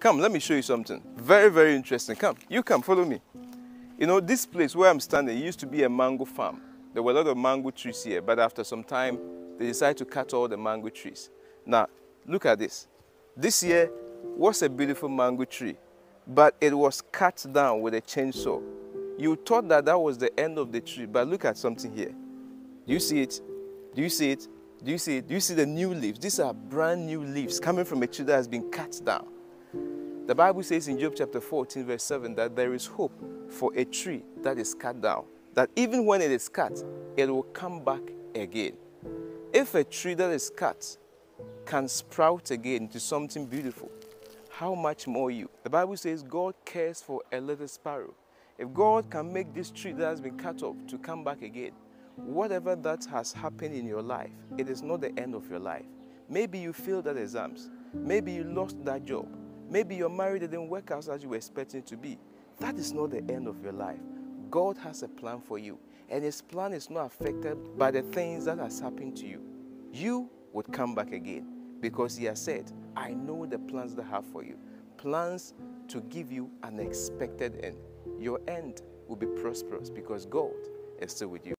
Come, let me show you something. Very, very interesting. Come, you come, follow me. You know, this place where I'm standing used to be a mango farm. There were a lot of mango trees here, but after some time, they decided to cut all the mango trees. Now, look at this. This year was a beautiful mango tree, but it was cut down with a chainsaw. You thought that that was the end of the tree, but look at something here. Do you see it? Do you see it? Do you see it? Do you see the new leaves? These are brand new leaves coming from a tree that has been cut down. The Bible says in Job chapter 14, verse 7, that there is hope for a tree that is cut down. That even when it is cut, it will come back again. If a tree that is cut can sprout again into something beautiful, how much more you? The Bible says God cares for a little sparrow. If God can make this tree that has been cut off to come back again, whatever that has happened in your life, it is not the end of your life. Maybe you failed at exams. Maybe you lost that job. Maybe your marriage didn't work out as you were expecting to be. That is not the end of your life. God has a plan for you, and His plan is not affected by the things that has happened to you. You would come back again because He has said, I know the plans that I have for you. Plans to give you an expected end. Your end will be prosperous because God is still with you.